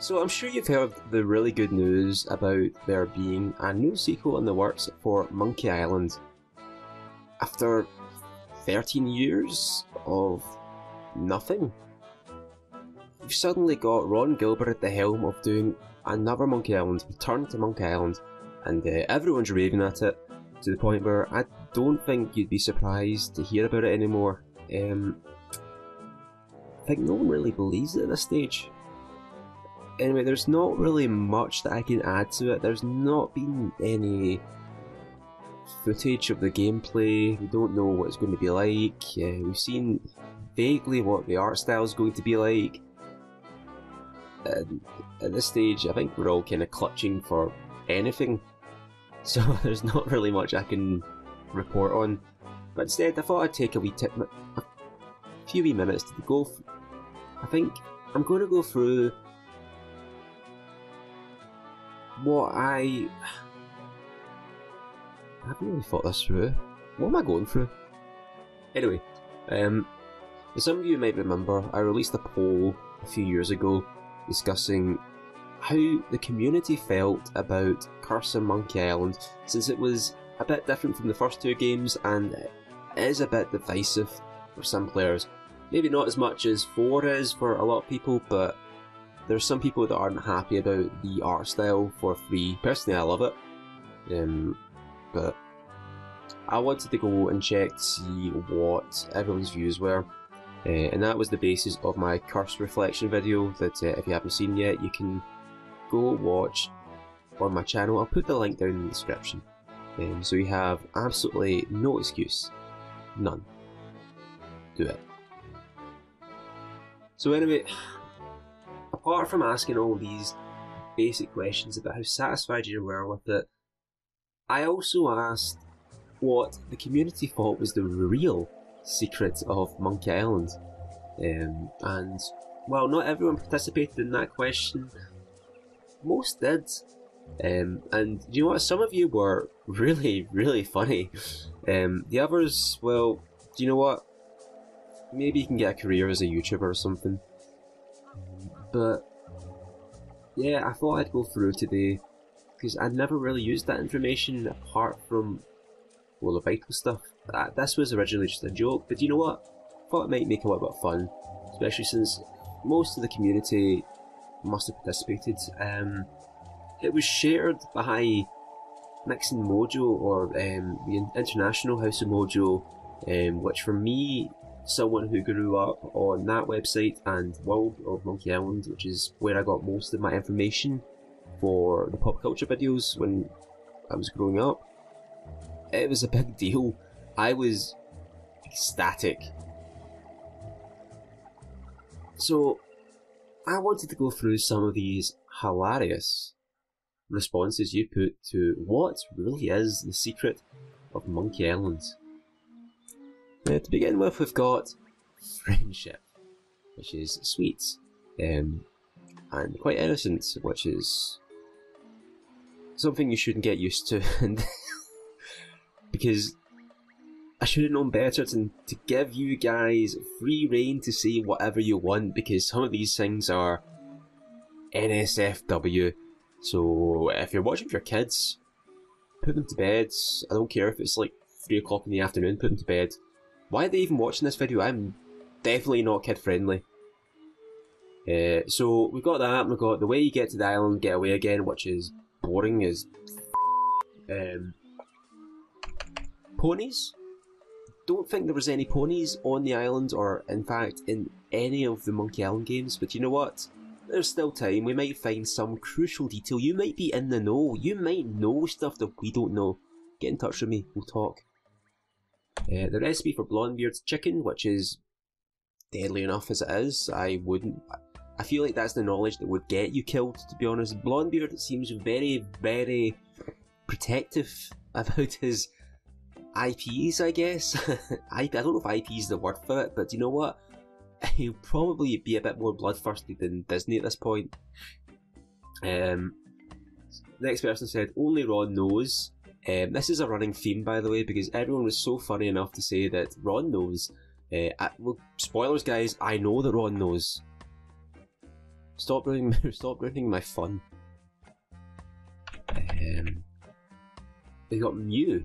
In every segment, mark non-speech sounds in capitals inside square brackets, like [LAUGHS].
So I'm sure you've heard the really good news about there being a new sequel in the works for Monkey Island. After 13 years of nothing, we've suddenly got Ron Gilbert at the helm of doing another Monkey Island, Return to Monkey Island, and uh, everyone's raving at it to the point where I don't think you'd be surprised to hear about it anymore. Um, I think no one really believes it at this stage. Anyway, there's not really much that I can add to it. There's not been any footage of the gameplay. We don't know what it's going to be like. Uh, we've seen vaguely what the art style is going to be like. And at this stage, I think we're all kind of clutching for anything. [LAUGHS] So there's not really much I can report on. But instead, I thought I'd take a wee tip, a few wee minutes to go. I think I'm going to go through what I. I haven't really thought this through. What am I going through? Anyway, um, as some of you might remember, I released a poll a few years ago discussing how the community felt about Curse of Monkey Island, since it was a bit different from the first two games and it is a bit divisive for some players. Maybe not as much as 4 is for a lot of people, but there's some people that aren't happy about the art style for free. Personally, I love it. Um, but I wanted to go and check to see what everyone's views were. Uh, and that was the basis of my curse reflection video that uh, if you haven't seen yet you can go watch on my channel. I'll put the link down in the description. Um, so you have absolutely no excuse. None. Do it. So anyway, apart from asking all these basic questions about how satisfied you were with it, I also asked what the community thought was the real secret of Monkey Island. Um, and while not everyone participated in that question, most did. Um, and you know what? Some of you were really, really funny. Um, the others, well, do you know what? Maybe you can get a career as a YouTuber or something. But yeah, I thought I'd go through today because I'd never really used that information apart from well the vital stuff. Uh, this was originally just a joke, but you know what? I thought it might make a little bit of fun, especially since most of the community must have participated. Um, it was shared by Mixnmojo or um, the International House of Mojo, um, which for me, someone who grew up on that website and World of Monkey Island, which is where I got most of my information for the pop culture videos when I was growing up, it was a big deal. I was ecstatic. So, I wanted to go through some of these hilarious responses you put to what really is the secret of Monkey Island. Now, to begin with, we've got friendship, which is sweet um, and quite innocent, which is something you shouldn't get used to. [LAUGHS] because I should have known better than to give you guys free reign to say whatever you want because some of these things are NSFW. So if you're watching with your kids, put them to bed. I don't care if it's like 3 o'clock in the afternoon, put them to bed. Why are they even watching this video? I'm definitely not kid friendly. Uh, so we've got that, we've got the way you get to the island, get away again, which is boring as um, ponies. Don't think there was any ponies on the island, or in fact in any of the Monkey Island games. But you know what? There's still time. We might find some crucial detail. You might be in the know. You might know stuff that we don't know. Get in touch with me. We'll talk. Uh, the recipe for Blondebeard's chicken, which is deadly enough as it is, I wouldn't. I feel like that's the knowledge that would get you killed. To be honest, Blondebeard seems very, very protective about [LAUGHS] his IPs, I guess. [LAUGHS] I, I don't know if IP is the word for it, but you know what? [LAUGHS] He'll probably be a bit more bloodthirsty than Disney at this point. Um, next person said, only Ron knows. Um, this is a running theme, by the way, because everyone was so funny enough to say that Ron knows. Uh, I, well, spoilers, guys, I know that Ron knows. Stop ruining, [LAUGHS] stop ruining my fun. Um, they got Mew.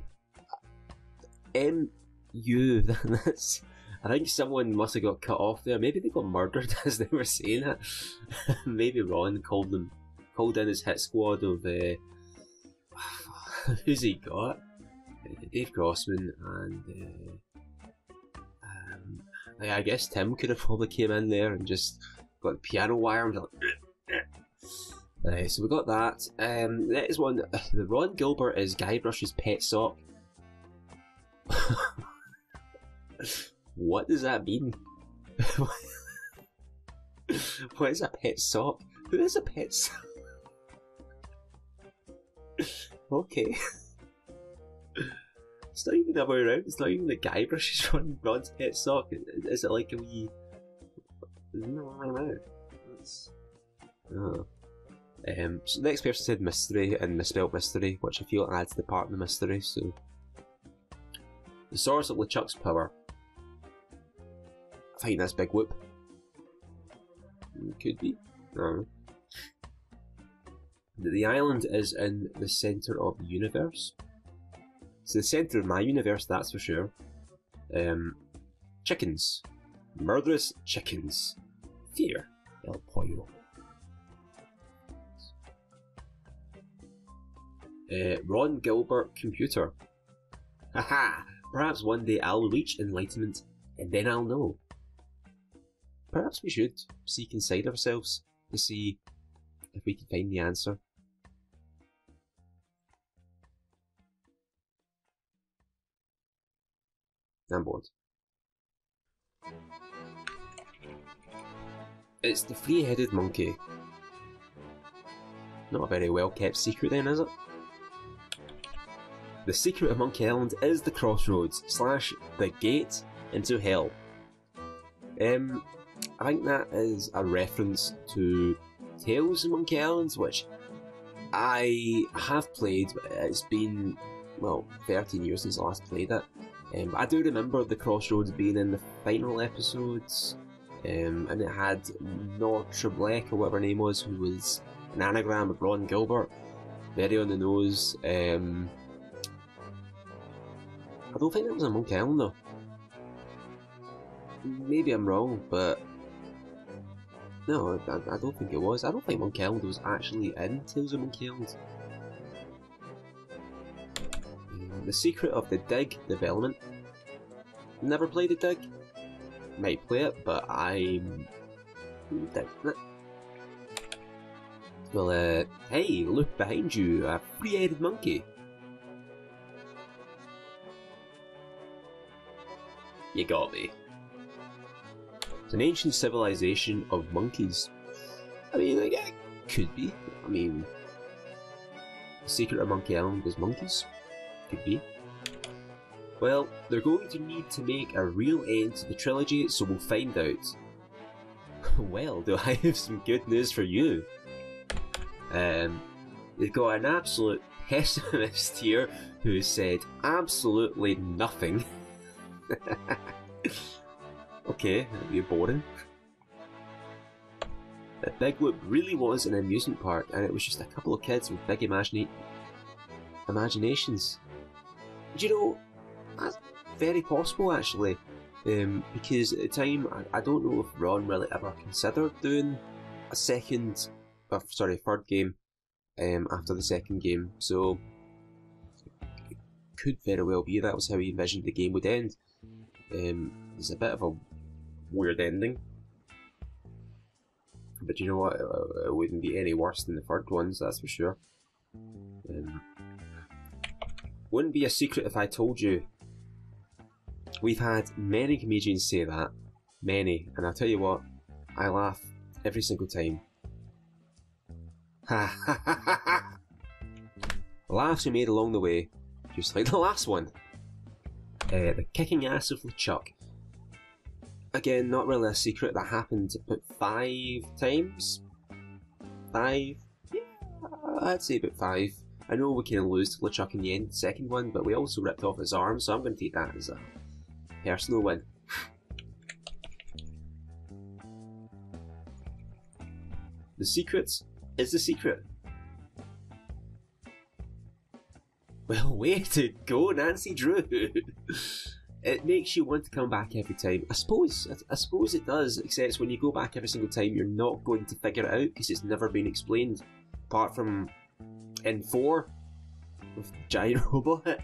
M U. [LAUGHS] That's. I think someone must have got cut off there. Maybe they got murdered [LAUGHS] as they were saying it. Maybe Ron called them, called in his hit squad of. Uh, [LAUGHS] who's he got? Uh, Dave Grossman and. Uh, um, I guess Tim could have probably came in there and just got the piano wire and like. [SNIFFS] Right, so we got that. Um, next one, [LAUGHS] the Ron Gilbert is Guybrush's pet sock. [LAUGHS] what does that mean? what is a pet sock? Who is a pet sock? Okay. [LAUGHS] It's not even the other way around. It's not even the Guybrush's Ron, [LAUGHS] Ron's pet sock. Is it like a wee? No, It's... Oh. Um, so the next person said mystery and misspelled mystery, which I feel adds to the part of the mystery. So, the source of LeChuck's power. I think that's Big Whoop. Could be. No. The island is in the centre of the universe. It's the centre of my universe, that's for sure. Um, chickens. Murderous chickens. Fear. El Pollo. Uh, Ron Gilbert computer. Haha! Perhaps one day I'll reach enlightenment and then I'll know. Perhaps we should seek inside ourselves to see if we can find the answer. I'm. It's the three-headed monkey. Not a very well kept secret then, is it? The secret of Monkey Island is the crossroads slash the gate into hell. Um, I think that is a reference to Tales of Monkey Island, which I have played. But it's been well 13 years since I last played it. Um, I do remember the crossroads being in the final episodes, um, and it had Nor Trebleck or whatever her name was, who was an anagram of Ron Gilbert, very on the nose. Um, I don't think that was a Monkey Island though. Maybe I'm wrong, but no, I, I, don't think it was. I don't think Monkey Island was actually in Tales of Monkey Island. The Secret of the Dig development. Never played the Dig. Might play it, but I'm it. Well, uh, hey, look behind you, a three-headed monkey. You got me. It's an ancient civilization of monkeys. I mean, like, it could be. I mean, the secret of Monkey Island is monkeys. Could be. Well, they're going to need to make a real end to the trilogy, so we'll find out. [LAUGHS] well, do I have some good news for you? Um, they've got an absolute [LAUGHS] pessimist here who said absolutely nothing. [LAUGHS] okay, you're boring. The Big Whoop really was an amusement park, and it was just a couple of kids with big imagine imaginations. Do you know, that's very possible actually, um, because at the time, I, I, don't know if Ron really ever considered doing a second, uh, sorry, third game um, after the second game, so it could very well be that was how he envisioned the game would end. Um, it's a bit of a weird ending. But you know what? It, wouldn't be any worse than the third ones, that's for sure. Um, wouldn't be a secret if I told you. We've had many comedians say that. Many. And I'll tell you what, I laugh every single time. Ha ha ha ha ha! Laughs we made along the way, just like the last one. Uh, the kicking ass of LeChuck. Again, not really a secret that happened about five times. Five? Yeah, I'd say about five. I know we kind of lose to LeChuck in the end, second one, but we also ripped off his arm, so I'm going to take that as a personal win. [SIGHS] The secret is the secret. Well, [LAUGHS] way to go, Nancy Drew. [LAUGHS] it makes you want to come back every time. I suppose, I, suppose it does, except when you go back every single time, you're not going to figure it out because it's never been explained, apart from in four with giant [LAUGHS] robot.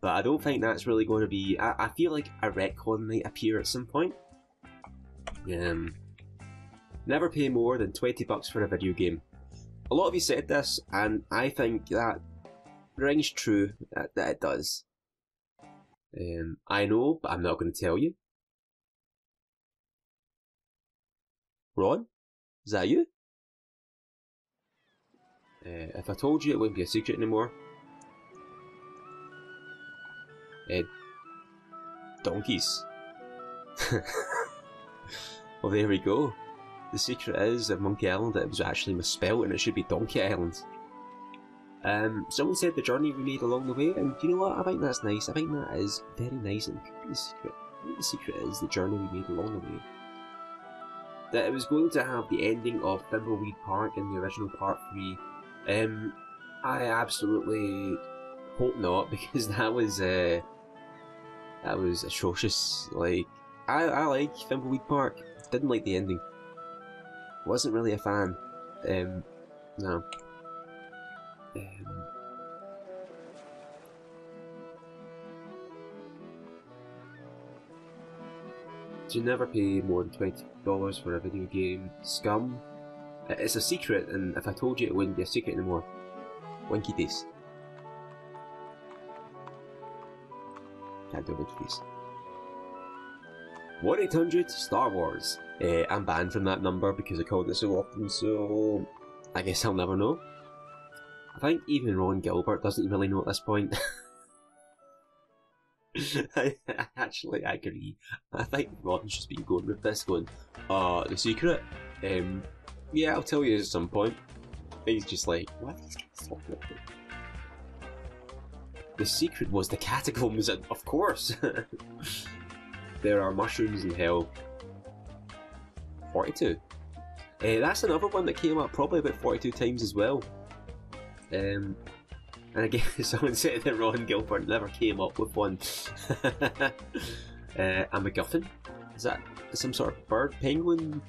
But I don't think that's really going to be. I, I feel like a retcon might appear at some point. Um, never pay more than twenty bucks for a video game. A lot of you said this, and I think that rings true that, that it does. Um, I know, but I'm not going to tell you. Ron? Is that you? Uh, if I told you, it wouldn't be a secret anymore. Uh, donkeys. [LAUGHS] well, there we go. The secret is of Monkey Island that it was actually misspelled and it should be Donkey Island. Um, someone said the journey we made along the way, and you know what? I think that's nice. I think that is very nice, and the secret. The secret is the journey we made along the way. That it was going to have the ending of Thimbleweed Park in the original Part 3. Um, I absolutely hope not, [LAUGHS] because that was, uh, that was atrocious. Like, I, I like Thimbleweed Park, didn't like the ending. Wasn't really a fan. Um, no. Um, you never pay more than twenty dollars for a video game. Scum. It's a secret, and if I told you, it wouldn't be a secret anymore. Winky face. Can't do winky face. 1 800 Star Wars. Uh, I'm banned from that number because I called it so often, so I guess I'll never know. I think even Ron Gilbert doesn't really know at this point. [LAUGHS] Actually I, actually agree. I think Ron's just been going with this, going, uh, the secret? Um, yeah, I'll tell you at some point. he's just like, are these guys talking about? The secret was the catacombs, of course! [LAUGHS] there are mushrooms in hell. 42. Uh, that's another one that came up probably about 42 times as well. Um, and again, [LAUGHS] someone said that Ron Gilbert never came up with one. [LAUGHS] uh, a MacGuffin? Is that some sort of bird? Penguin?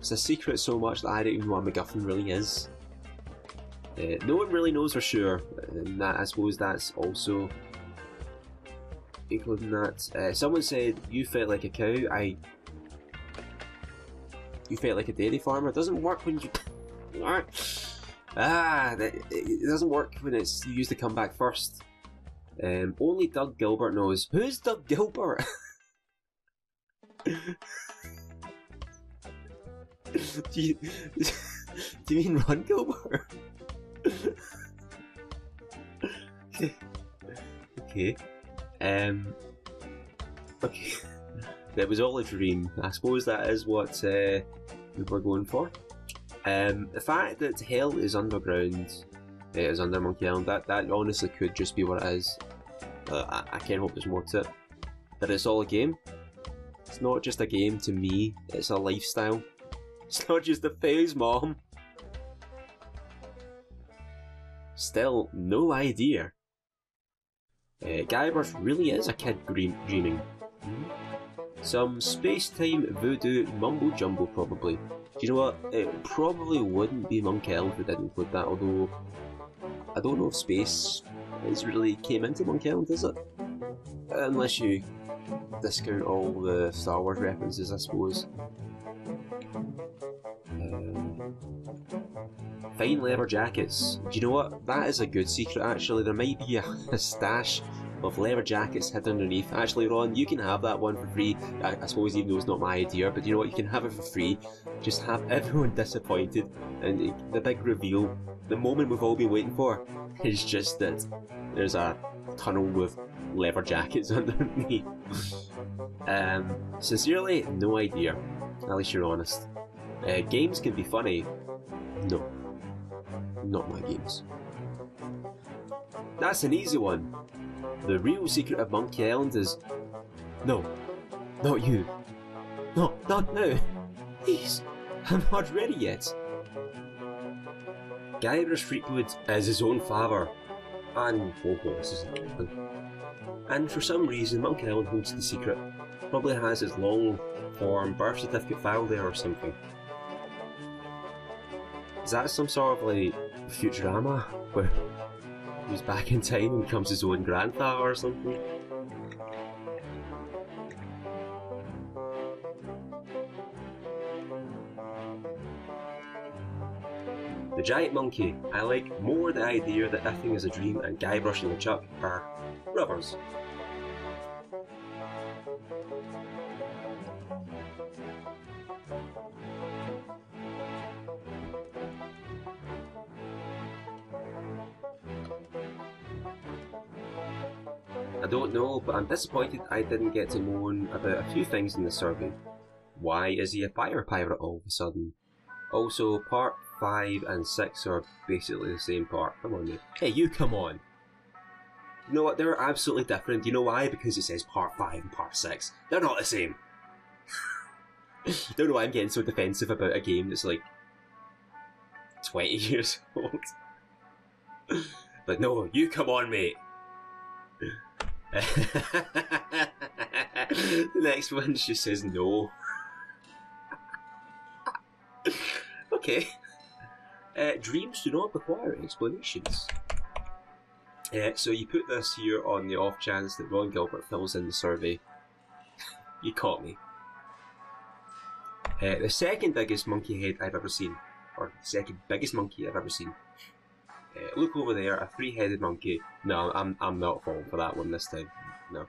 It's a secret so much that I don't even know what a MacGuffin really is. Uh, no one really knows for sure, and that I suppose that's also including that. Uh, someone said you felt like a cow. I. You felt like a dairy farmer. It doesn't work when you. [LAUGHS] Ah, it doesn't work when it's you use the comeback first. Um, only Doug Gilbert knows. Who's Doug Gilbert? [LAUGHS] do, [LAUGHS] you, do you mean Ron Gilbert? [LAUGHS] okay. Um. Okay. [LAUGHS] that was all a dream. I suppose that is what uh, we were going for. Um, the fact that hell is underground, it is under Monkey Island, that, that honestly could just be what it is. Uh, I, I can't hope there's more to it. But it's all a game. It's not just a game to me, it's a lifestyle. It's not just a phase, Mom. Still, no idea. Uh, Guybrush really is a kid dreaming. Some space-time voodoo mumbo-jumbo probably. Do you know what? It probably wouldn't be Island if it didn't include that, although I don't know if space is really came into Island, is it? Unless you discount all the Star Wars references, I suppose. Fine leather jackets. Do you know what? That is a good secret actually. There might be [LAUGHS] a, stash of leather jackets hidden underneath. Actually, Ron, you can have that one for free. I, I, suppose even though it's not my idea, but you know what? You can have it for free. Just have everyone [LAUGHS] disappointed, and the big reveal, the moment we've all been waiting for, [LAUGHS] is just that there's a tunnel with leather jackets underneath. um, sincerely, no idea. At least you're honest. Uh, games can be funny. No. Not my games. That's an easy one. The real secret of Monkey Island is... No. Not you. No, not now. Please. I'm not ready yet. Guybrush Threepwood is his own father, and oh, oh. And for some reason, Monkey Island holds the secret. Probably has his long form birth certificate file there or something. Is that some sort of like Futurama where he's back in time and becomes his own grandfather or something? The giant monkey. I like more the idea that everything is a dream and Guybrush and LeChuck are brothers. Don't know, but I'm disappointed I didn't get to moan about a few things in the survey. Why is he a fire pirate all of a sudden? Also, part 5 and 6 are basically the same part. Come on, mate. Hey, you come on! You know what? They're absolutely different. You know why? Because it says part 5 and part 6. They're not the same. [LAUGHS] don't know why I'm getting so defensive about a game that's like 20 [LAUGHS] years old. but no, you come on, mate. The [LAUGHS] next one she says no. [LAUGHS] okay. Uh, dreams do not require explanations. Uh, so you put this here on the off chance that Ron Gilbert fills in the survey. [LAUGHS] you caught me. Uh, the second biggest monkey head I've ever seen, or second biggest monkey I've ever seen. Uh, look over there, a three-headed monkey. No, I'm I'm not falling for that one this time. No.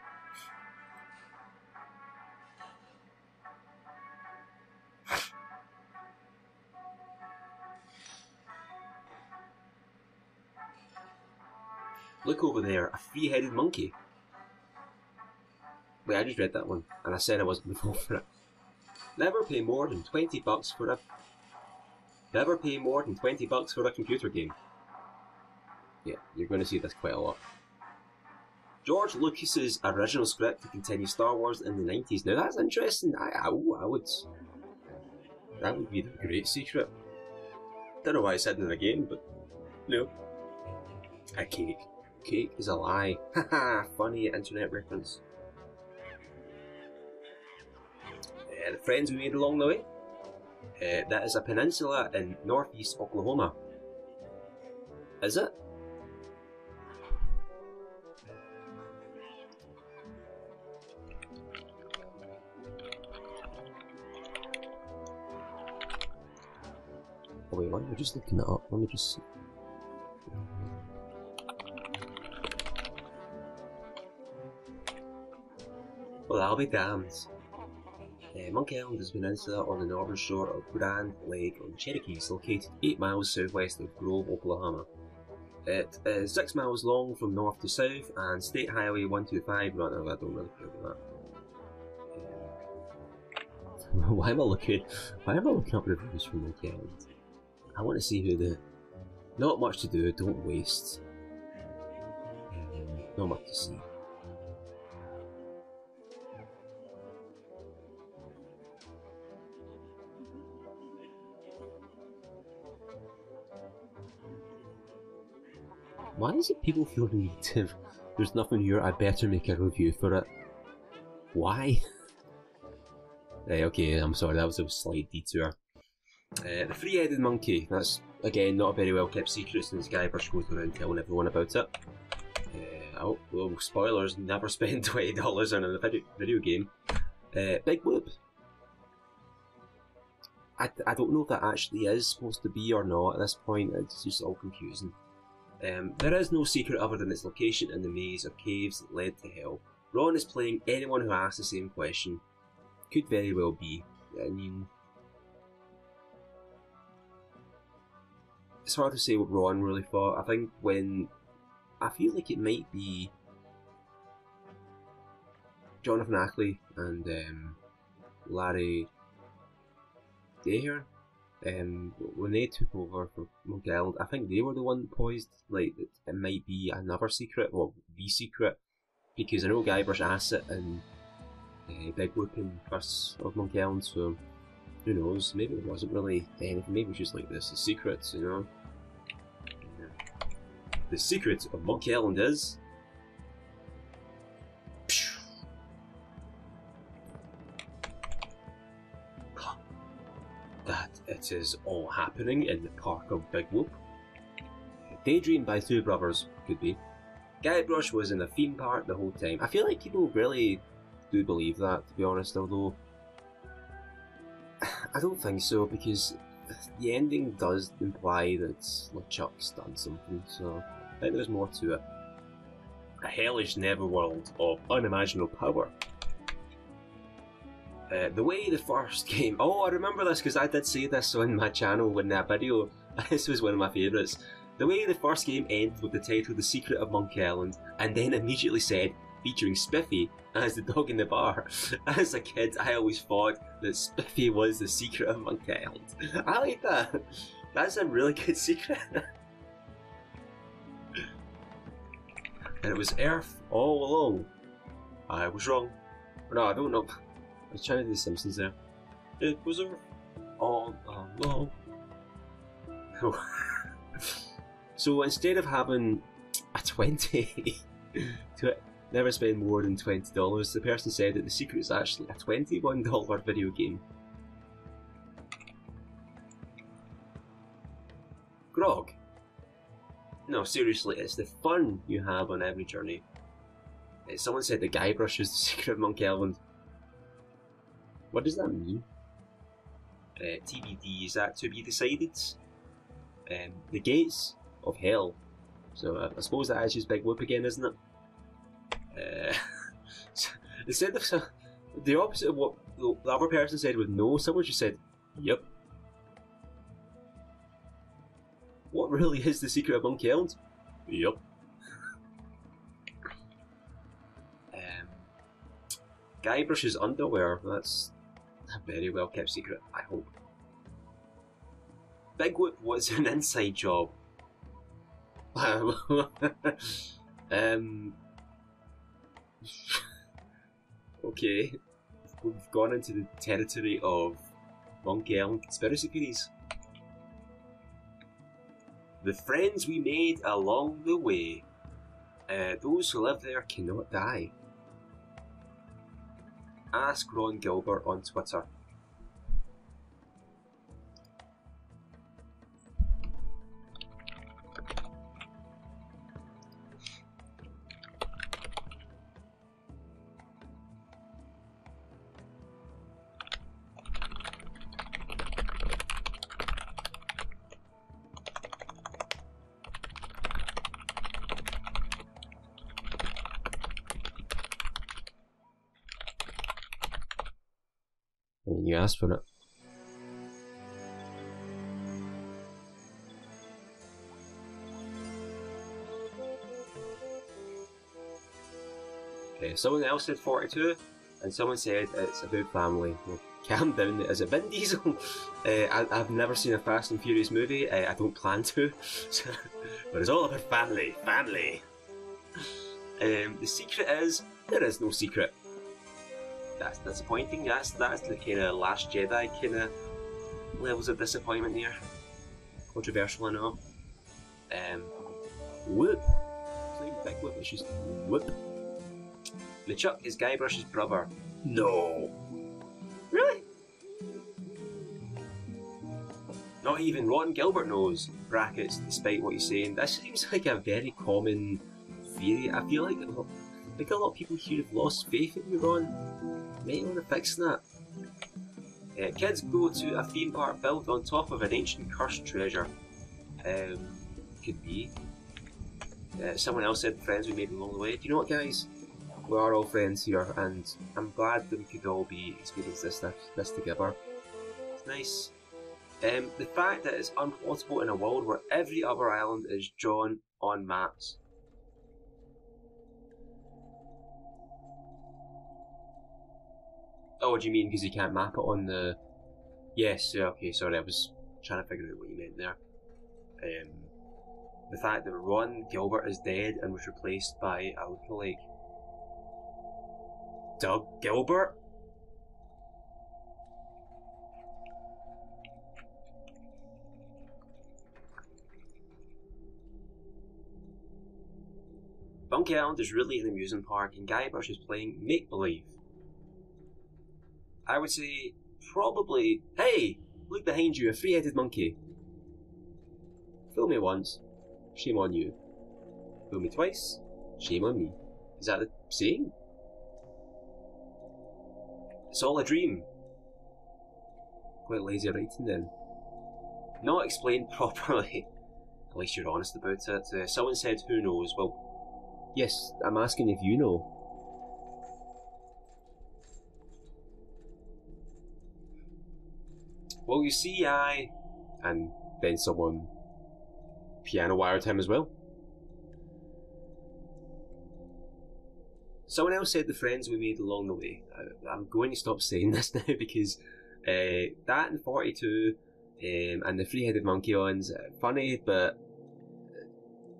Look over there, a three-headed monkey. Wait, I just read that one, and I said I wasn't to [LAUGHS] for it. Never pay more than 20 bucks for a... Never pay more than 20 bucks for a computer game. Yeah, you're going to see this quite a lot. George Lucas's original script to continue Star Wars in the 90s. Now that's interesting. I, I, I would... That would be the great secret. Don't know why I said in the game, but... No. A cake. Cake is a lie. [LAUGHS] Haha, funny internet reference. Uh, the friends we made along the way. Uh, that is a peninsula in northeast Oklahoma. Is it? Am just looking it up? Let me just see. Well, I'll be damned. Uh, Monkey Island is a peninsula on the northern shore of Grand Lake o' the Cherokees, located 8 miles southwest of Grove, Oklahoma. It is 6 miles long from north to south, and State Highway 125, no, no, I don't really care about that. [LAUGHS] why am I looking? Why am I looking up reviews from Monkey Island? I want to see who the. Not much to do, don't waste. Not much to see. Why is it people feel the. There's nothing here, I better make a review for it. Why? [LAUGHS] right, okay, I'm sorry, that was a slight detour. Uh, the three-headed monkey, that's again not a very well kept secret since Guybrush goes around telling everyone about it. Uh, oh, well, spoilers, never [LAUGHS] spend $20 on a video, video game. Uh, Big Whoop. I, I don't know if that actually is supposed to be or not at this point, it's just all confusing. Um, there is no secret other than its location in the maze of caves that led to hell. Ron is playing anyone who asks the same question. Could very well be. I mean, it's hard to say what Ron really thought. I think when I feel like it might be Jonathan Ackley and um, Larry Ahern um, when they took over for Island, I think they were the one poised like it might be another secret or the secret because I know Guybrush it in uh, Big Whoop and first of Island, so Who knows? Maybe it wasn't really anything. Maybe it was just like this, the secrets, you know. The secret of Monkey Island is that it is all happening in the park of Big Whoop. Daydream by two brothers could be. Guybrush was in the theme park the whole time. I feel like people really do believe that, to be honest, although I don't think so because the ending does imply that LeChuck's done something, so I think there's more to it. A hellish netherworld of unimaginable power. Uh, the way the first [LAUGHS] game. Oh, I remember this because I did say this on my channel in that video. [LAUGHS] this was one of my favourites. The way the first game ended with the title The Secret of Monkey Island, and then immediately said, featuring Spiffy as the dog in the bar. [LAUGHS] As a kid, I always thought that Spiffy was the secret of Monkey Island. [LAUGHS] I like that. [LAUGHS] That's a really good secret. and it was Earth all along. I was wrong. No, I don't know. I was trying to do The Simpsons there. It was Earth all along. so instead of having a 20 to never spend more than $20, the person said that the secret is actually a $21 video game. Grog. No, seriously, it's the fun you have on every journey. Uh, someone said the Guybrush is the [LAUGHS] secret of Monkey Island. What does that mean? Uh, TBD, is that to be decided? Um, the gates of hell. So uh, I suppose that is just Big Whoop again, isn't it? Uh, [LAUGHS] instead of the opposite of what the other person said with no, someone just said, "Yep." What really is the secret of Monkey Island? Yep. um, Guybrush's underwear. That's a very well kept secret. I hope. Big Whoop was an inside job. [LAUGHS] um, okay, we've gone into the territory of Monkey Island conspiracy theories. The friends we made along the way. Uh, those who live there cannot die. Ask Ron Gilbert on Twitter. Asked for it. Okay, someone else said 42, and someone said it's about family. Well, calm down, is it Vin Diesel? uh, [LAUGHS] I, have never seen a Fast and Furious movie, uh, I don't plan to, [LAUGHS] but it's all about family, family. [LAUGHS] Um, the secret is, there is no secret that's disappointing. That's that's the kind of Last Jedi kind of levels of disappointment there. Controversial, I know. Um, whoop. Big whoop. It's just whoop. LeChuck is Guybrush's brother. No. Really? Not even Ron Gilbert knows. Brackets, despite what he's saying. This seems like a very common theory. I feel like think a lot of people here have lost faith in you, Ron. Want to fix that. Uh, kids go to a theme park built on top of an ancient cursed treasure. Um, could be. Uh, someone else said friends we made along the way. Do you know what, guys? We are all friends here, and I'm glad that we could all be experiencing this, this together. It's nice. Um, the fact that it's unplottable in a world where every other island is drawn on maps Oh, do you mean because you can't map it on the? Yes. Okay. Sorry, I was trying to figure out what you meant there. Um, the fact that Ron Gilbert is dead and was replaced by a lookalike Doug Gilbert. Monkey Island is really an amusement park, and Guybrush is playing make believe. I would say probably. Hey, look behind you, a three-headed monkey. Fool me once, shame on you. Fool me twice, shame on me. Is that the saying? It's all a dream. Quite lazy writing then. Not explained [LAUGHS] properly. At least you're honest about it. Uh, someone said, who knows? Well, yes, I'm asking if you know. Well, you see, I. And then someone piano wired him as well. Someone else said the friends we made along the way. I, am going to stop saying [LAUGHS] this now because uh, that and 42 um, and the three headed monkey ones, funny, but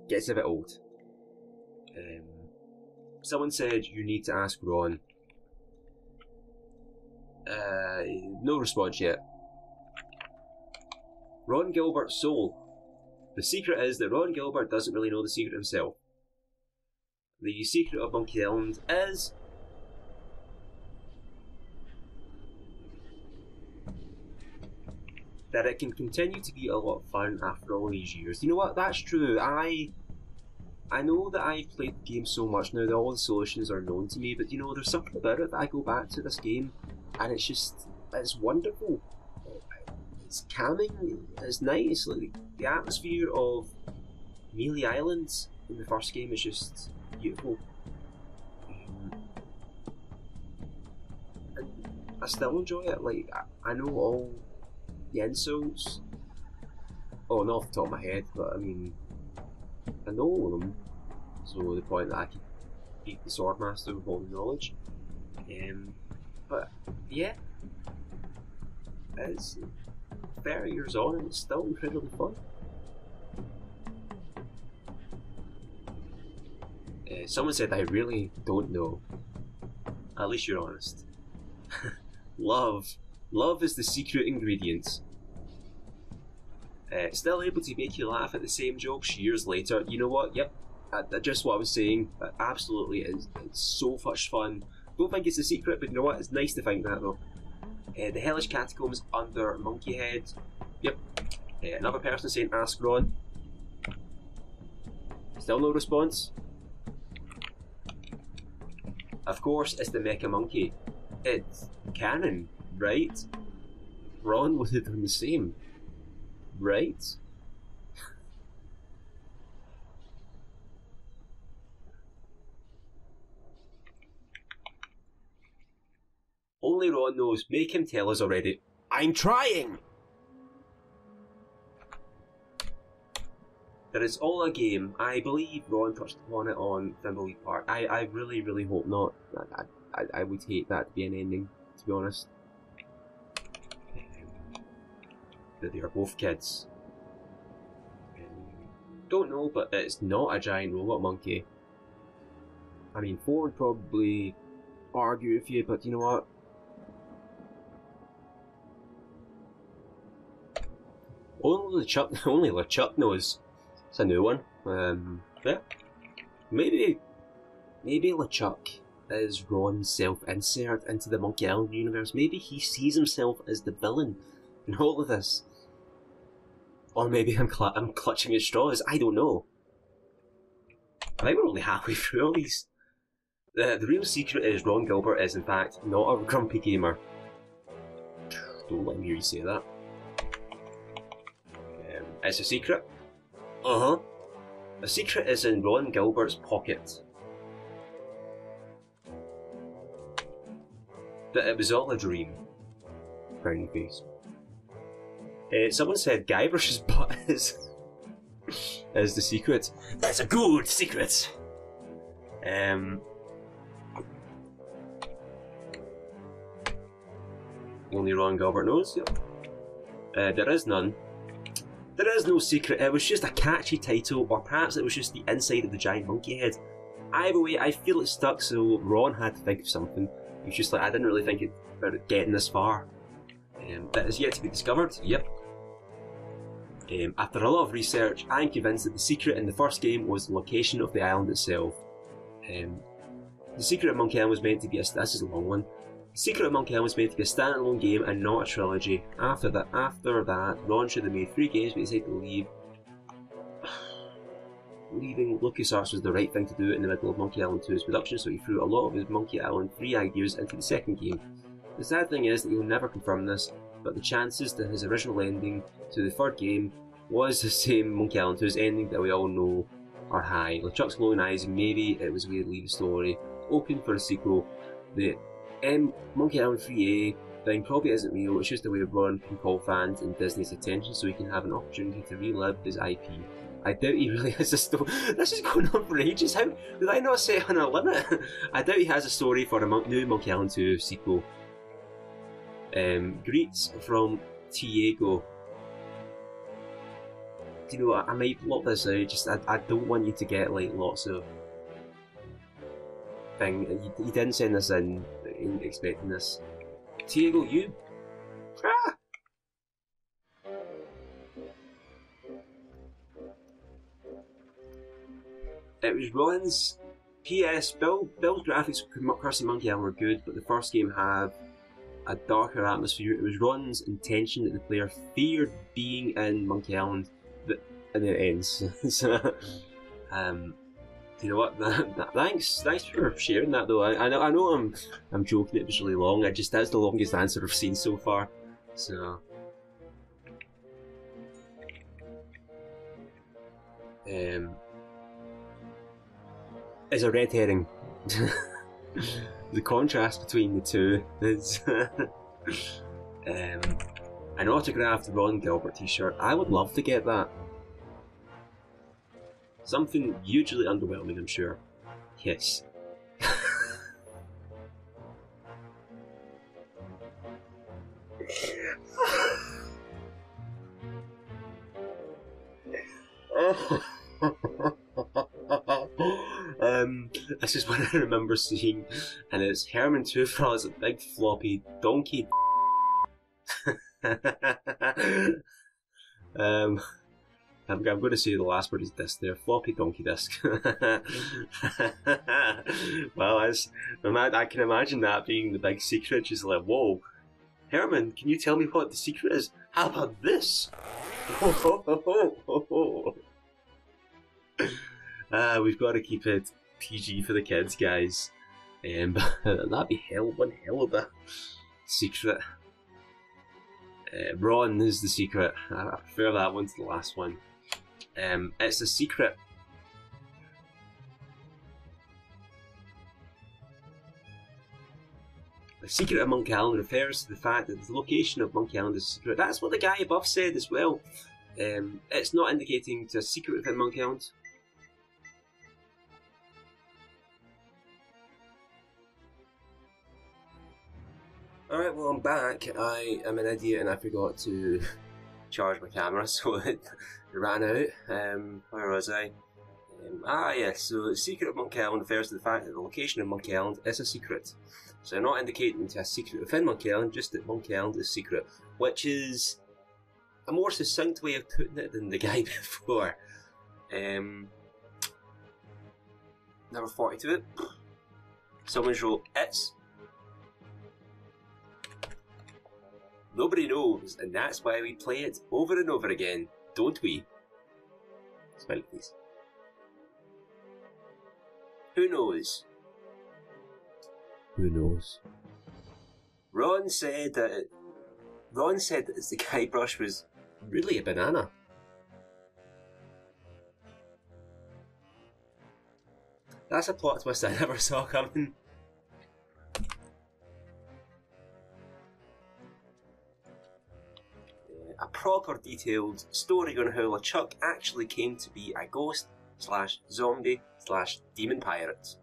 gets a bit old. Um, someone said you need to ask Ron. Uh, no response yet. Ron Gilbert's soul. The secret is that Ron Gilbert doesn't really know the secret himself. The secret of Monkey Island is that it can continue to be a lot of fun after all these years. You know what? That's true. I I know that I've played the game so much now that all the solutions are known to me, but you know, there's something about it that I go back to this game and it's just it's wonderful. It's calming, it's nice, like the atmosphere of Mêlée Island in the first game is just beautiful. Um, and I still enjoy it, like I, I know all the insults. Oh, not off the top of my head, but I mean, I know all of them. So the point that I could beat the Swordmaster with all the knowledge. Um, but yeah, it's 30 years on and it's still incredibly fun. Uh, someone said, I really don't know. At least you're honest. [LAUGHS] Love Love is the secret ingredient. Uh, still able to make you laugh at the same jokes years later. You know what? Yep, uh, just what I was saying. Absolutely, it's, it's so much fun. Don't think it's a secret, but you know what? It's nice to think that though. Uh, the Hellish Catacombs under Monkey Head. Yep. Uh, another person saying ask Ron. Still no response. Of course, it's the Mecha Monkey. It's canon right? Ron would have done the same, right? Only Ron knows. Make him tell us already. I'm trying! That is all a game. I believe Ron touched upon it on Thimbleweed Park. I, I really, really hope not. I, I, I would hate that to be an ending, to be honest. that they are both kids. Um, don't know, but it's not a giant robot monkey. I mean, Ford probably argue with you, but you know what? Only LeChuck, [LAUGHS] only LeChuck knows. It's a new one. Um, yeah. Maybe, maybe LeChuck is Ron's self-insert into the Monkey Island universe. Maybe he sees himself as the villain in all of this. Or maybe I'm, cl- I'm clutching at straws. I don't know. I think we're only halfway [LAUGHS] through all these. The, the real secret is Ron Gilbert is, in fact, not a grumpy gamer. Don't let me hear you say that. It's a secret. Uh huh. The secret is in Ron Gilbert's pocket. That it was all a dream. Frowny face. Uh, someone said Guybrush's [LAUGHS] butt is, is the secret. That's a good secret! Um, only Ron Gilbert knows, yep. Uh, there is none. There is no secret, it was just a catchy title, or perhaps it was just the inside of the giant monkey head. Either way, I feel it stuck, so Ron had to think of something. He was just like, I didn't really think it, about it getting this far. Um, that is yet to be discovered, yep. Um, after a lot of research, I am convinced that the secret in the first game was the location of the island itself. Um, the Secret of Monkey Island was meant to be a. This is a long one. Secret of Monkey Island was meant to be a standalone game and not a trilogy. After that, after that, Ron should have made three games, but he decided to leave. [SIGHS] Leaving LucasArts was the right thing to do in the middle of Monkey Island 2's production, so he threw a lot of his Monkey Island 3 ideas into the second game. The sad thing is that he'll never confirm this, but the chances that his original ending to the third game was the same Monkey Island 2's ending that we all know are high. LeChuck's glowing eyes, maybe it was a way to leave the story open for a sequel. M Monkey Island 3A thing probably isn't real, it's just a way Ron can call fans and Disney's attention so he can have an opportunity to relive his IP. I doubt he [LAUGHS] really has a story. This is going on for ages. How did I not set on a limit? [LAUGHS] I doubt he has a story for a mon- new Monkey Island 2 sequel. Um, greets from Tiago. Do you know what? I might block this out. Just I, I don't want you to get like lots of thing. You, you didn't send this in, in expecting this. Tiago, you. Ah! It was Ron's PS. Bill, Bill's graphics for Curse of Monkey Island were good, but the first game had a darker atmosphere. It was Ron's intention that the player feared being in Monkey Island, but and it ends. [LAUGHS] um, you know what? [LAUGHS] thanks, thanks for sharing that. Though I, I know, I know, I'm, I'm joking. It was really long. I just that's the longest answer I've seen so far. So. Um, is a red herring. [LAUGHS] the contrast between the two is [LAUGHS] um, an autographed Ron Gilbert t-shirt. I would love to get that. Something hugely underwhelming, I'm sure. Yes. [LAUGHS] um, this is what [LAUGHS] I remember seeing, and it's Herman Toothrot as a big floppy donkey. [LAUGHS] um, I'm, I'm, going to say the last word is this there, floppy donkey disc. [LAUGHS] well, as I can imagine that being the big secret, just like, whoa, Herman, can you tell me what the secret is? How about this? uh, [LAUGHS] we've got to keep it PG for the kids, guys. Um, [LAUGHS] that'd be hell, one hell of a secret. Uh, Ron is the secret. I prefer that one to the last one. Um, it's a secret. The secret of Monkey Island refers to the fact that the location of Monkey Island is secret. That's what the guy above said as well. Um, it's not indicating to a secret within Monkey Island. Alright, well I'm back. I am an idiot and I forgot to charge my camera [LAUGHS] so it ran out. Um, where was I? Um, ah yes, so the secret of Monkey Island refers to the fact that the location of Monkey Island is a secret. So not indicating to a secret within Monkey Island, just that Monkey Island is secret, which is a more succinct way of putting it than the [LAUGHS] guy before. Um, number 42. Someone's wrote, it's Nobody knows, and that's why we play it over and over again, don't we? Smile, please. Who knows? Who knows? Ron said that it, Ron said that the Guybrush was really a banana. That's a plot twist I [LAUGHS] never saw coming. A proper detailed story on how LeChuck actually came to be a ghost slash zombie slash demon pirate.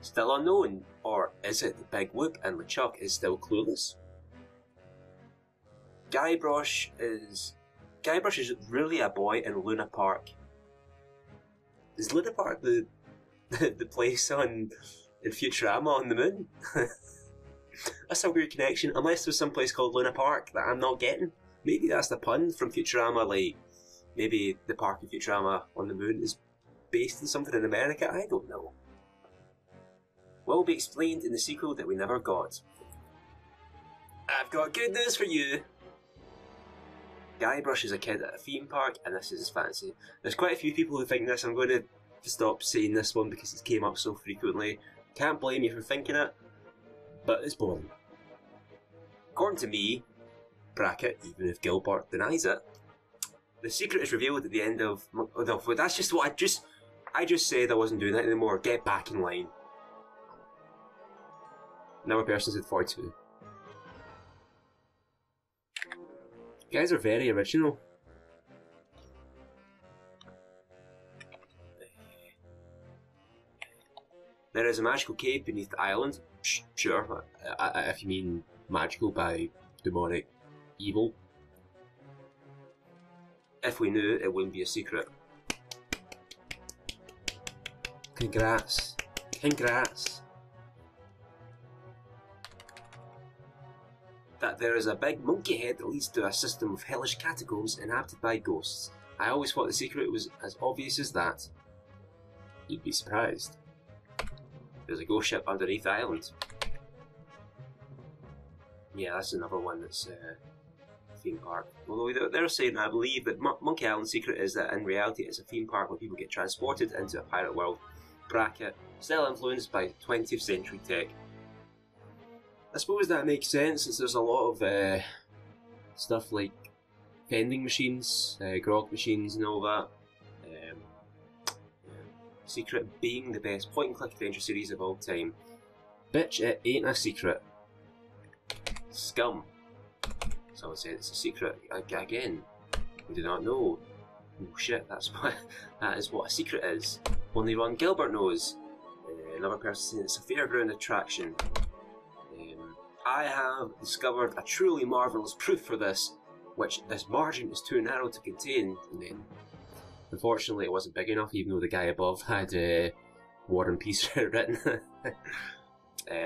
Still unknown, or is it the Big Whoop and LeChuck is still clueless? Guybrush is Guybrush is really a boy in Luna Park. Is Luna Park the the, [LAUGHS] the place on in Futurama on the moon? [LAUGHS] That's a weird connection, unless there's some place called Luna Park that I'm not getting maybe that's the pun from Futurama. Like maybe the park in Futurama on the moon is based on something in America. I don't know. will be explained in the sequel that we never got. I've got good news for you. Guybrush is a kid at a theme park, and this is his fantasy. There's quite a few people who think this. I'm going to stop saying this one because it came up so frequently. Can't blame you for thinking it, but it's boring. According to me, bracket, even if Gilbert denies it, the secret is revealed at the end of. No, that's just what I just. I just said I wasn't doing that anymore. Get back in line. Another person said 42. You guys are very original. There is a magical cave beneath the island. sure, if you mean magical by demonic evil. If we knew, it wouldn't be a secret. Congrats. Congrats. That there is a big monkey head that leads to a system of hellish catacombs inhabited by ghosts. I always thought the secret was as obvious as that. You'd be surprised. There's a ghost ship underneath the island. Yeah, that's another one that's uh, theme park. Although they're saying, I believe that Monkey Island's secret is that in reality it's a theme park where people get transported into a pirate world. Bracket, still influenced by 20th century tech. I suppose that makes sense since there's a lot of uh, stuff like vending machines, uh, grog machines, and all that. Um, secret being the best point and click adventure series of all time. Bitch, it ain't a secret. Scum. Someone said it's a secret. Again, we do not know. Oh shit, that's [LAUGHS] what that is what a secret is. Only Ron Gilbert knows. Uh, another person saying it's a fairground attraction. Um, I have discovered a truly marvellous proof for this, which this margin is too narrow to contain. And then, unfortunately, it wasn't big enough, even though the guy above had uh, War and Peace [LAUGHS] written. [LAUGHS] uh,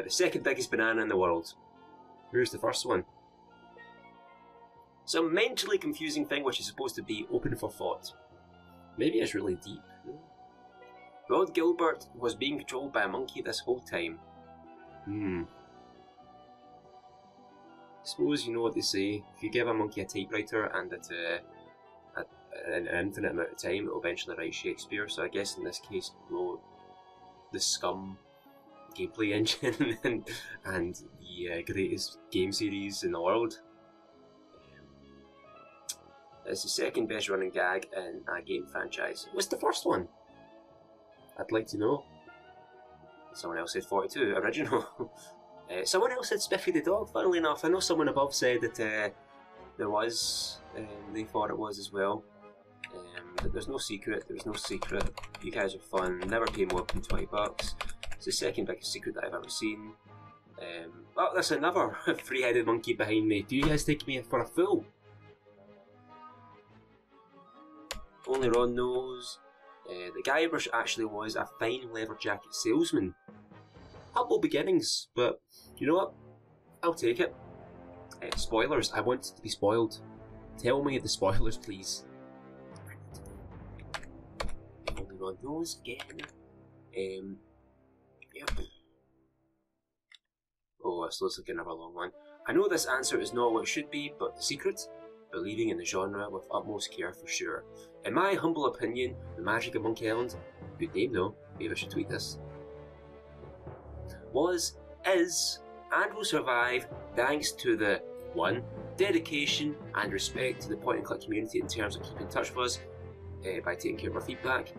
the second biggest banana in the world. Here's the first one. Some mentally confusing thing which is supposed to be open for thought. Maybe it's really deep. Ron Gilbert was being controlled by a monkey this whole time. Hmm. Suppose you know what they say. If you give a monkey a typewriter and uh, an infinite amount of time, it will eventually write Shakespeare. So I guess in this case, wrote the SCUMM gameplay [LAUGHS] engine and, and the uh, greatest game series in the world. It's the second best running gag in a game franchise. What's the first one? I'd like to know. Someone else said 42, [LAUGHS] original. uh, someone else said Spiffy the dog, funnily enough. I know someone above said that uh, there was, um, they thought it was as well. Um, but there's no secret, there's no secret. You guys are fun, never pay more than 20 bucks. It's the second biggest secret that I've ever seen. Um, oh, there's another [LAUGHS] three headed monkey behind me. Do you guys take me for a fool? Only Ron knows. Uh, the Guybrush actually was a fine leather jacket salesman. Humble beginnings, but you know what? I'll take it. Uh, spoilers, I want to be spoiled. Tell me the spoilers, please. Only Ron knows again. Um, yep. Oh, this looks like another long one. I know this answer is not what it should be, but the secret? Believing in the genre with utmost care for sure. In my humble opinion, the magic of Monkey Island, good name though, maybe I should tweet this, was, is, and will survive thanks to the 1. Dedication and respect to the point and click community in terms of keeping in touch with us uh, by taking care of our feedback.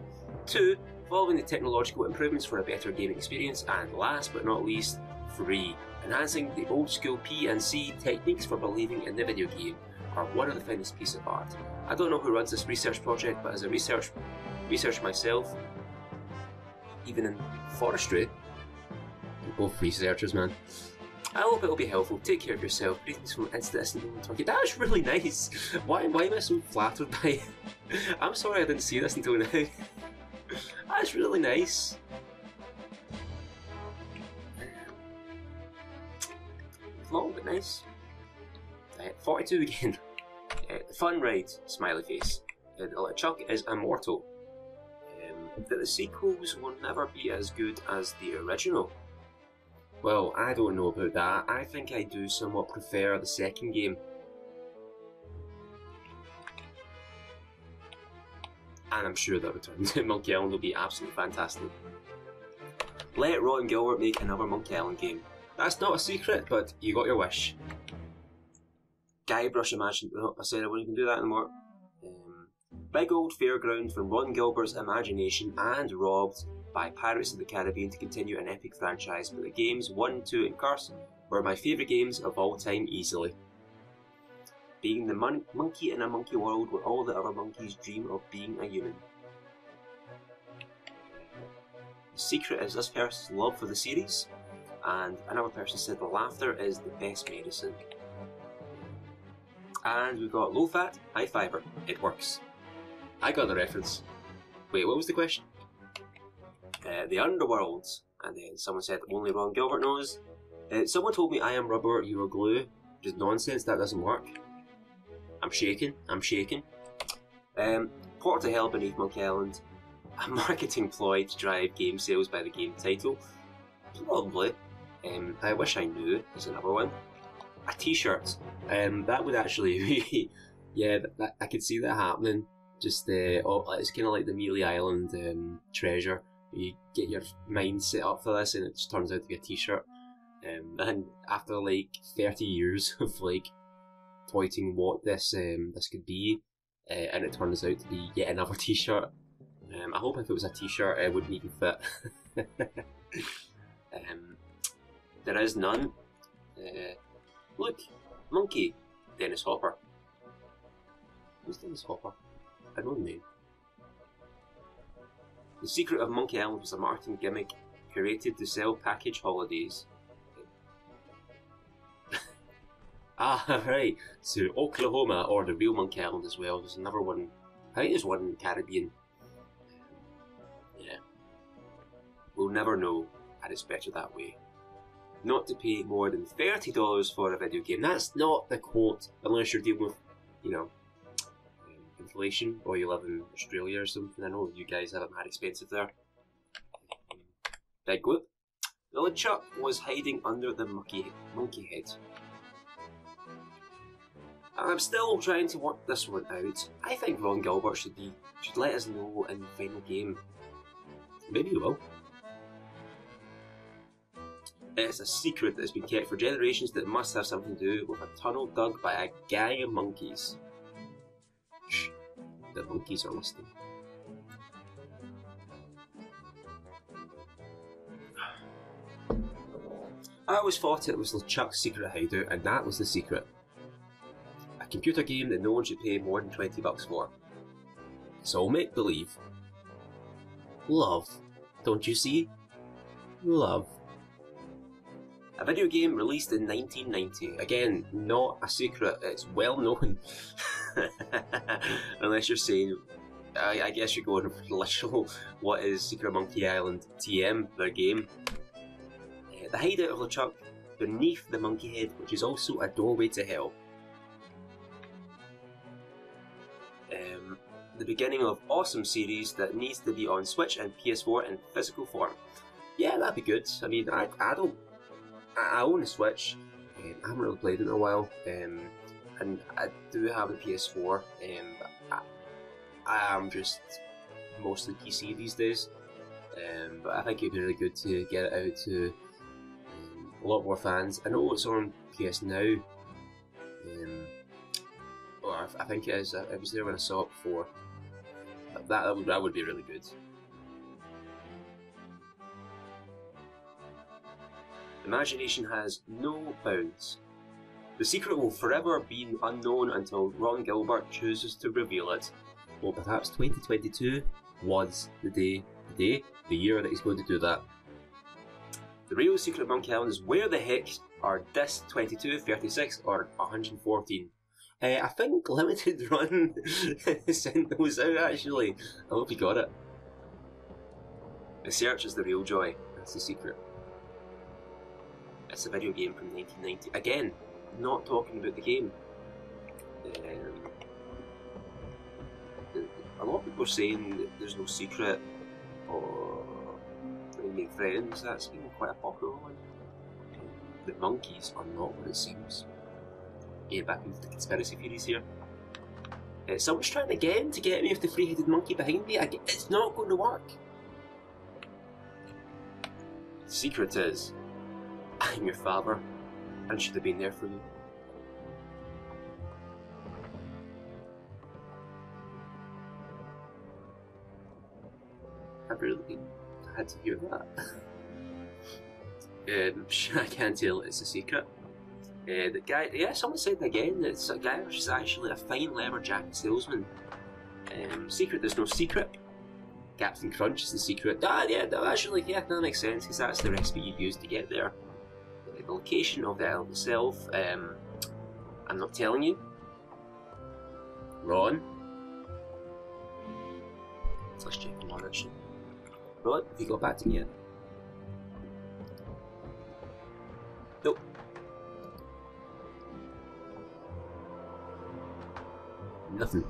2. Following the technological improvements for a better gaming experience. And last but not least, 3. Enhancing the old school P and C techniques for believing in the video game are one of the finest pieces of art. I don't know who runs this research project, but as a research research myself, even in forestry, both researchers, man. I hope it'll be helpful. Take care of yourself. Greetings from Istanbul, Turkey. That was really nice. Why, why am I so flattered by it? [LAUGHS] I'm sorry I didn't see this until now. [LAUGHS] That's really nice. Long but nice. Uh, 42 again. Uh, fun ride, smiley face. Chuck is immortal. Um, that the sequels will never be as good as the original. Well, I don't know about that. I think I do somewhat prefer the second game. And I'm sure that Return to [LAUGHS] Monkey Island will be absolutely fantastic. Let Ron Gilbert make another Monkey Island game. That's not a secret, but you got your wish. Guybrush imagined. Oh, I said I wouldn't even do that anymore. Um, big old fairground from Ron Gilbert's imagination and robbed by Pirates of the Caribbean to continue an epic franchise. But the games 1, 2, and Curse were my favourite games of all time easily. Being the mon- monkey in a monkey world where all the other monkeys dream of being a human. The secret is this person's love for the series, and another person said the laughter is the best medicine. And we've got low fat, high fiber. It works. I got the reference. Wait, what was the question? Uh, the underworld. And then someone said only Ron Gilbert knows. Uh, someone told me I am rubber, you are glue. Just nonsense, that doesn't work. I'm shaking, I'm shaking. Um, Port to Hell beneath Monkey Island. A [LAUGHS] marketing ploy to drive game sales by the game title. Probably. Um, I wish I knew is another one. A t-shirt. Um, that would actually [LAUGHS] be, yeah, that, that, I could see that happening. Just uh, oh, it's kind of like the Mêlée Island um, treasure. You get your mind set up for this, and it just turns out to be a t-shirt. Um, [LAUGHS] and after like 30 years [LAUGHS] of like toiting what this um, this could be, uh, and it turns out to be yet another t-shirt. Um, I hope if it was a t-shirt, it wouldn't even fit. um, there is none. Uh, look, monkey, Dennis Hopper. Who's Dennis Hopper? I don't know the name. The secret of Monkey Island was a marketing gimmick created to sell package holidays. [LAUGHS] ah, right. So Oklahoma or the real Monkey Island as well. There's another one. I think there's one in the Caribbean. Yeah. We'll never know, and it's better that way. Not to pay more than $30 for a video game. That's not the quote, unless you're dealing with, you know, um, inflation or you live in Australia or something. I know you guys have it mad expensive there. Big whoop. The LeChuck was hiding under the monkey, monkey head. I'm still trying to work this one out. I think Ron Gilbert should be should let us know in the final game. Maybe he will. It's a secret that has been kept for generations that must have something to do with a tunnel dug by a gang of monkeys. Shh, the monkeys are listening. I always thought it was LeChuck's secret hideout, and that was the secret. A computer game that no one should pay more than 20 bucks for. It's all make believe. Love. Don't you see? Love. A video game released in 1990. Again, not a secret, it's well known. [LAUGHS] Unless you're saying, I, I guess you're going [LAUGHS] literal, what is Secret Monkey Island TM, their game. Uh, the hideout of LeChuck beneath the monkey head, which is also a doorway to hell. Um, the beginning of awesome series that needs to be on Switch and PS4 in physical form. Yeah, that'd be good. I mean, I, I don't. I, own a Switch. Um, I haven't really played it in a while, um, and I do have a PS4. Um, I, I am just mostly PC these days. Um, but I think it'd be really good to get it out to um, a lot more fans. I know it's on PS Now. Um, or I, I think it is. I was there when I saw it before. That, that, would, that would be really good. Imagination has no bounds. The secret will forever be unknown until Ron Gilbert chooses to reveal it. Well, perhaps 2022 was the day, the day, the year that he's going to do that. The real secret of Monkey Island is where the heck are disc 22, 36, or 114? Uh, I think [LAUGHS] Limited Run [LAUGHS] sent those out actually. I hope you got it. The search is the real joy. That's the secret. It's a video game from 1990. Again, not talking about the game. Um, a lot of people are saying that there's no secret or they make friends. That's been quite a popular one. the monkeys are not what it seems. Get back into the conspiracy theories here. Uh, someone's trying again to get me with the three-headed monkey behind me. Get, it's not going to work. The secret is, Your father, and should have been there for you. I really had to hear that. [LAUGHS] um, [LAUGHS] I can't tell it's a secret. Uh, the guy, yeah, someone said again that it's a guy who's actually a fine leather jacket salesman. Um, secret, there's no secret. Captain Crunch is the secret. Ah, yeah, no, actually, yeah, that makes sense because that's the recipe you use to get there. The location of the island itself, um, I'm not telling you. Ron. Let's check Ron actually. Ron, have you got back to me yet? Nope. Nothing.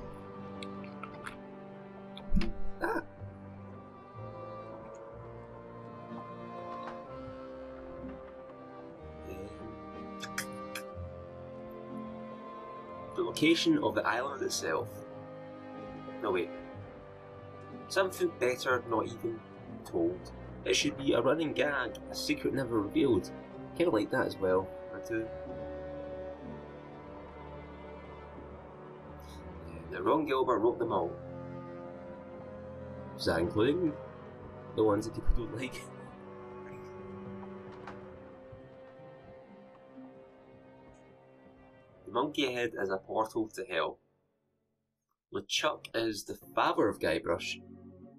The location of the island itself. No wait. Something better not even told. It should be a running gag, a secret never revealed. Kinda like that as well. I do. The Ron Gilbert wrote them all. Is that including the ones that people don't [LAUGHS] like? The Monkey Head is a portal to hell. LeChuck is the father of Guybrush,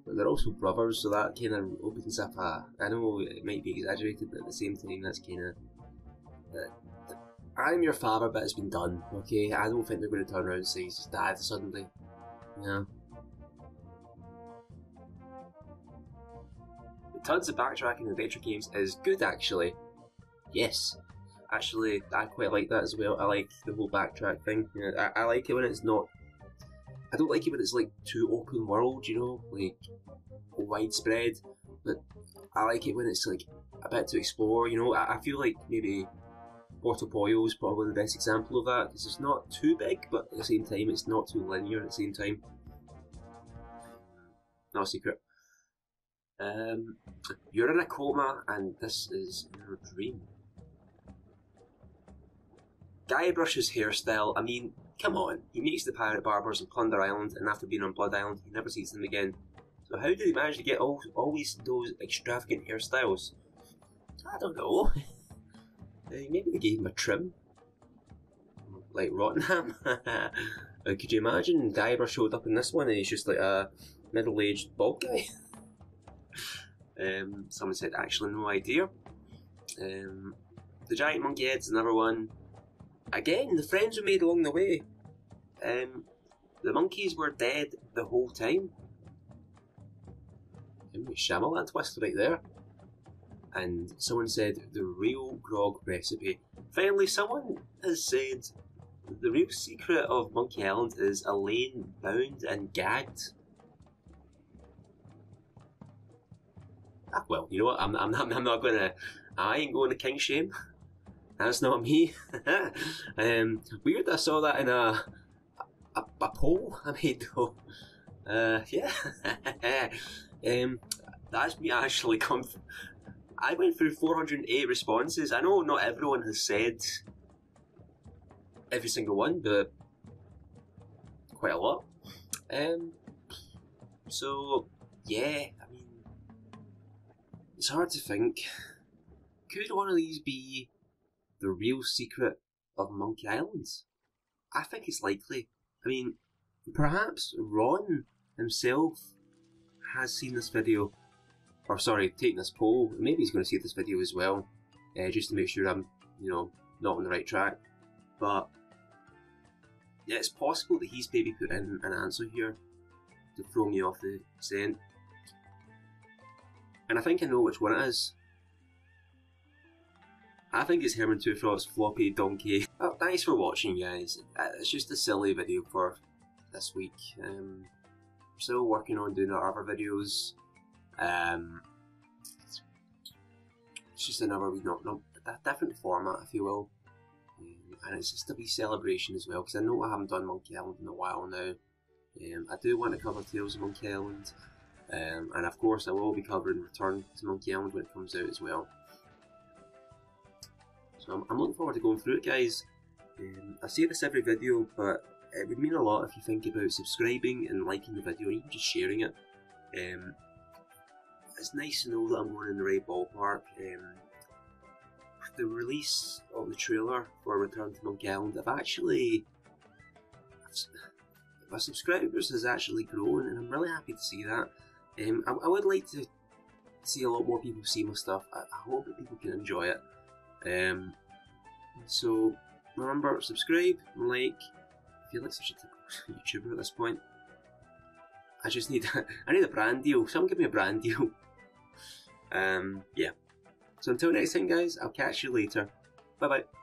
but they're also brothers, so that kind of opens up a. I know it might be exaggerated, but at the same time, that's kind of. Uh, I'm your father, but it's been done, okay? I don't think they're going to turn around and say he's dad suddenly. Yeah. The tons of backtracking in adventure games is good, actually. Yes. Actually, I quite like that as well. I like the whole backtrack thing. You know, I, I like it when it's not. I don't like it when it's like too open world, you know, like widespread. But I like it when it's like a bit to explore. You know, I, I feel like maybe Puerto Pollo is probably the best example of that because it's not too big, but at the same time, it's not too linear. At the same time, no secret. Um, you're in a coma, and this is your dream. Guybrush's hairstyle. I mean, come on. He meets the pirate barbers on Plunder Island, and after being on Blood Island, he never sees them again. So how did he manage to get all always those extravagant hairstyles? I don't know. Uh, [LAUGHS] maybe they gave him a trim. Like Rottingham. [LAUGHS] uh, could you imagine Guybrush showed up in this one and he's just like a middle aged bald guy? [LAUGHS] um, someone said, actually, no idea. Um, the Giant Monkey Head's another one. Again, the friends we made along the way. Um, the monkeys were dead the whole time. Shyamalan twist right there and someone said the real grog recipe. Finally, someone has said the real secret of Monkey Island is Elaine bound and gagged. Ah, well, you know what? I'm, I'm, [LAUGHS] I'm not gonna. I ain't going to king shame. That's not me. [LAUGHS] um, weird. I saw that in a a, a poll [LAUGHS] I made though. Uh, yeah. [LAUGHS] um, that's me actually conf- I went through 408 responses. I know not everyone has said every single one, but quite a lot. Um, so, yeah, I mean, it's hard to think. Could one of these be the real secret of Monkey Islands? I think it's likely. I mean, perhaps Ron himself has seen this video or sorry, taken this poll. Maybe he's going to see this video as well, uh, just to make sure I'm, you know, not on the right track. But yeah, it's possible that he's maybe put in an answer here to throw me off the scent. And I think I know which one it is. I think it's Herman Toothrot's floppy donkey. [LAUGHS] Oh, thanks for watching, guys. Uh, it's just a silly video for this week. Um, still working on doing our other videos. Um, it's just another wee knock. a different format, if you will. Um, and it's just a wee celebration as well, because I know I haven't done Monkey Island in a while now. Um, I do want to cover Tales of Monkey Island, um, and of course I will be covering Return to Monkey Island when it comes out as well. I'm, I'm looking forward to going through it, guys. Um, I say this every video, but it would mean a lot if you think about subscribing and liking the video and even just sharing it. Um, it's nice to know that I'm going in the right ballpark. Um, the release of the trailer for Return to Monkey Island, I've actually. my subscribers has actually grown, and I'm really happy to see that. Um, I, I would like to see a lot more people see my stuff. I, I hope that people can enjoy it. Um, so remember, subscribe, like. I feel like such a typical [LAUGHS] YouTuber at this point. I just need [LAUGHS] I need a brand deal. Someone give me a brand deal. [LAUGHS] Um, yeah. So until next time, guys, I'll catch you later. Bye bye.